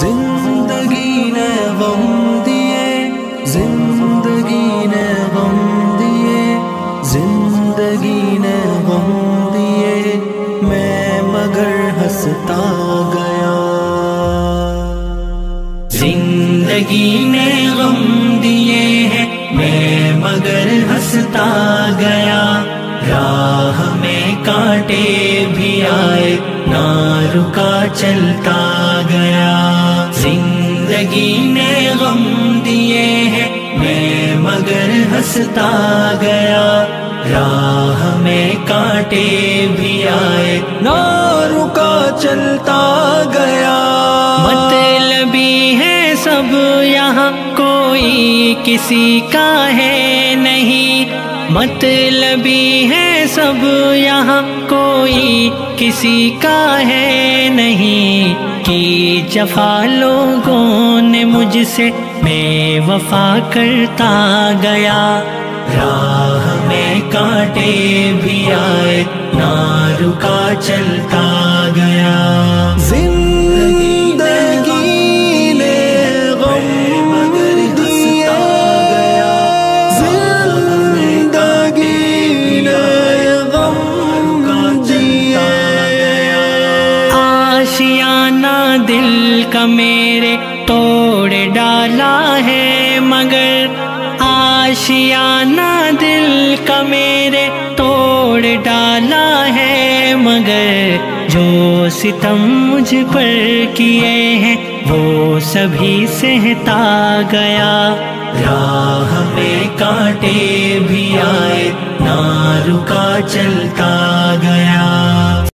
ज़िंदगी ज़िंदगी ज़िंदगी मैं मगर हंसता गया। ज़िंदगी ने मैं मगर हंसता गया। राह में कांटे भी आए ना रुका चलता गया। ज़िंदगी ने गम दिए हैं। मैं मगर हंसता गया। राह में कांटे भी आए। ना रुका, चलता गया। मतलबी है सब यहाँ। कोई किसी का है नहीं। मतलबी है सब यहाँ। कोई किसी का है नहीं। कि जफा लोगों ने मुझसे मैं वफा करता गया। राह में कांटे भी आए ना रुका चलता गया। दिया। आशियाना दिल का मेरे तोड़ डाला है, मगर आशियाना दिल का मेरे तोड़ डाला है, मगर जो सितम मुझ पर किए हैं, वो सभी सहता गया। राह में कांटे भी आए ना रुका चलता गया।